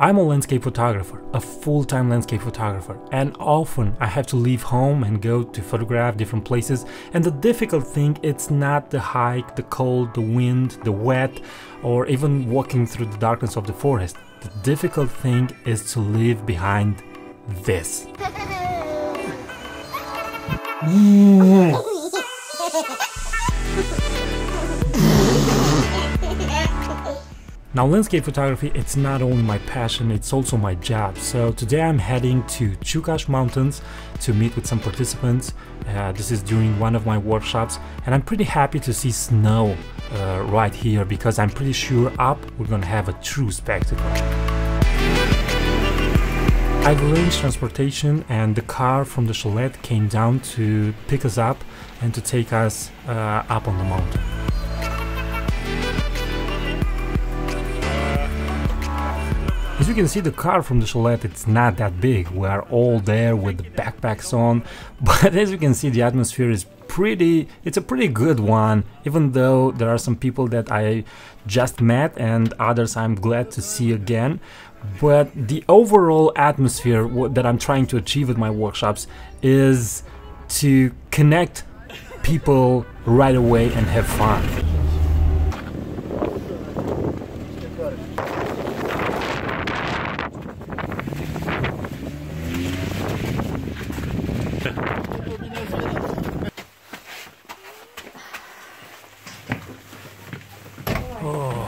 I'm a landscape photographer, a full-time landscape photographer, and often I have to leave home and go to photograph different places and the difficult thing it's not the hike, the cold, the wind, the wet, or even walking through the darkness of the forest. The difficult thing is to leave behind this. Now landscape photography it's not only my passion it's also my job so today I'm heading to Ciucaș mountains to meet with some participants uh, this is during one of my workshops and I'm pretty happy to see snow uh, right here because I'm pretty sure up we're gonna have a true spectacle. I've arranged transportation and the car from the chalet came down to pick us up and to take us uh, up on the mountain. You can see the car from the chalet it's not that big, we are all there with the backpacks on, but as you can see the atmosphere is pretty, it's a pretty good one, even though there are some people that I just met and others I'm glad to see again, but the overall atmosphere that I'm trying to achieve with my workshops is to connect people right away and have fun. Oh.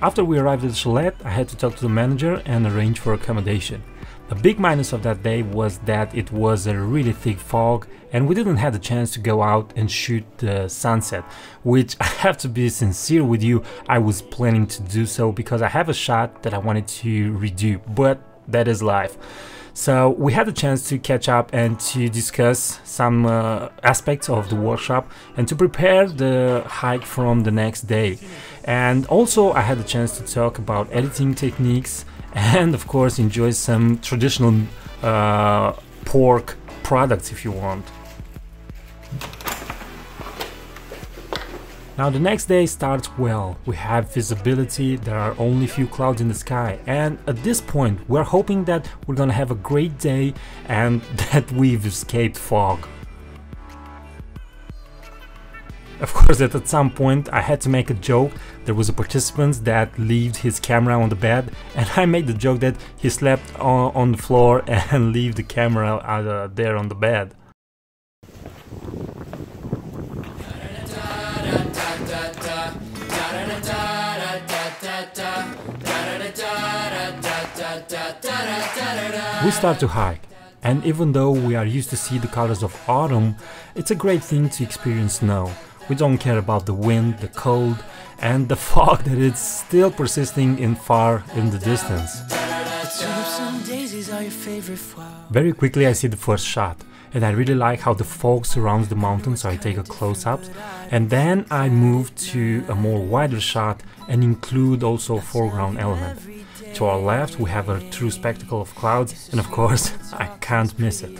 After we arrived at the chalet, I had to talk to the manager and arrange for accommodation. A big minus of that day was that it was a really thick fog and we didn't have the chance to go out and shoot the sunset, which I have to be sincere with you, I was planning to do so because I have a shot that I wanted to redo, but that is life. So we had a chance to catch up and to discuss some uh, aspects of the workshop and to prepare the hike from the next day. And also I had a chance to talk about editing techniques and of course enjoy some traditional uh, pork products if you want. Now the next day starts well, we have visibility, there are only few clouds in the sky and at this point we're hoping that we're gonna have a great day and that we've escaped fog. Of course that at some point I had to make a joke, there was a participant that left his camera on the bed and I made the joke that he slept on, on the floor and leave the camera uh, there on the bed. We start to hike, and even though we are used to see the colors of autumn, it's a great thing to experience snow. We don't care about the wind, the cold, and the fog that is still persisting in far in the distance. Very quickly I see the first shot and I really like how the fog surrounds the mountain so I take a close-up and then I move to a more wider shot and include also foreground element. To our left we have a true spectacle of clouds and of course I can't miss it.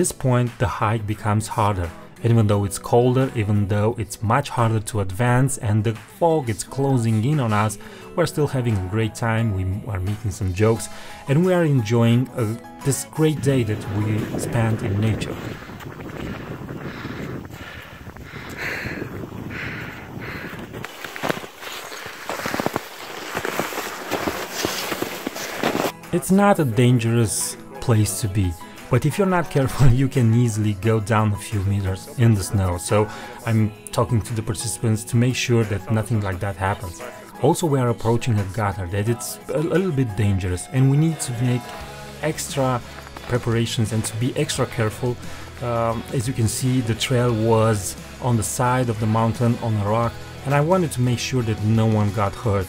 this point the hike becomes harder. Even though it's colder, even though it's much harder to advance and the fog is closing in on us, we're still having a great time, we are making some jokes and we are enjoying uh, this great day that we spent in nature. It's not a dangerous place to be but if you're not careful, you can easily go down a few meters in the snow. So I'm talking to the participants to make sure that nothing like that happens. Also, we are approaching a gutter that it's a little bit dangerous, and we need to make extra preparations and to be extra careful. Um, as you can see, the trail was on the side of the mountain on a rock, and I wanted to make sure that no one got hurt.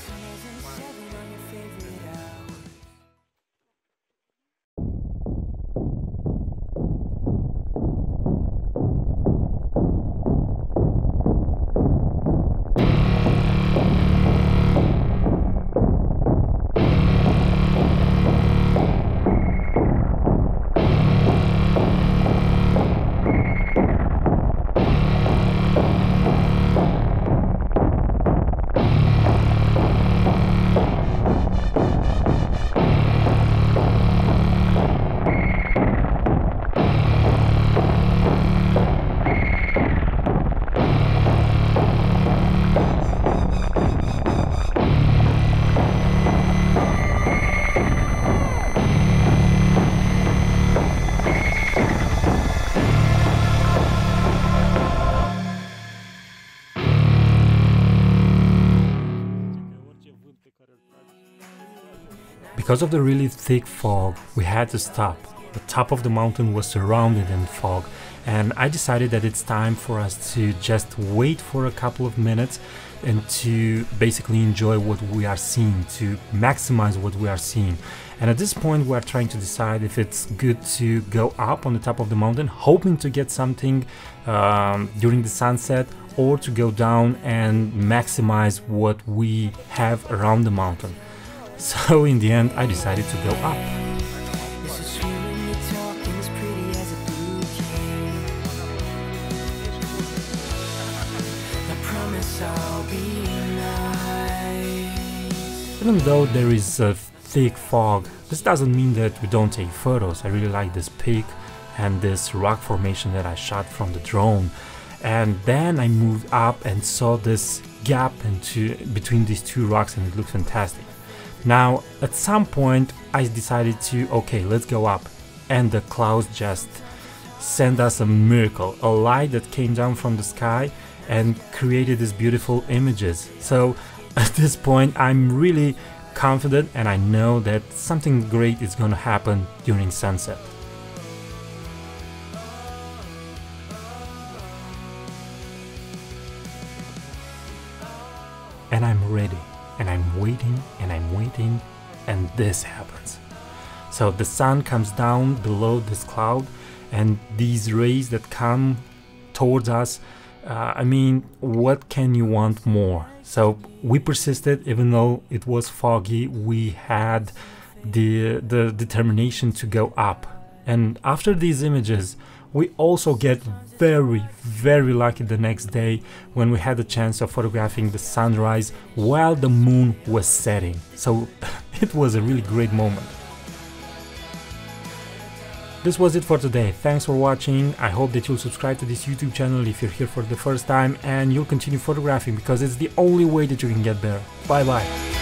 Because of the really thick fog, we had to stop. The top of the mountain was surrounded in fog, and I decided that it's time for us to just wait for a couple of minutes and to basically enjoy what we are seeing, to maximize what we are seeing. And at this point, we are trying to decide if it's good to go up on the top of the mountain, hoping to get something um, during the sunset, or to go down and maximize what we have around the mountain. So in the end, I decided to go up. Even though there is a thick fog, this doesn't mean that we don't take photos. I really like this peak and this rock formation that I shot from the drone. And then I moved up and saw this gap into between these two rocks and it looked fantastic. Now, at some point, I decided to, okay, let's go up. And the clouds just sent us a miracle, a light that came down from the sky and created these beautiful images. So at this point, I'm really confident and I know that something great is going to happen during sunset. And I'm ready waiting and I'm waiting and this happens. So the sun comes down below this cloud and these rays that come towards us uh, I mean, what can you want more? So we persisted, even though it was foggy. We had the the determination to go up. And after these images, we also get very, very lucky the next day when we had the chance of photographing the sunrise while the moon was setting. So it was a really great moment. This was it for today. Thanks for watching. I hope that you'll subscribe to this YouTube channel if you're here for the first time and you'll continue photographing because it's the only way that you can get better. Bye bye.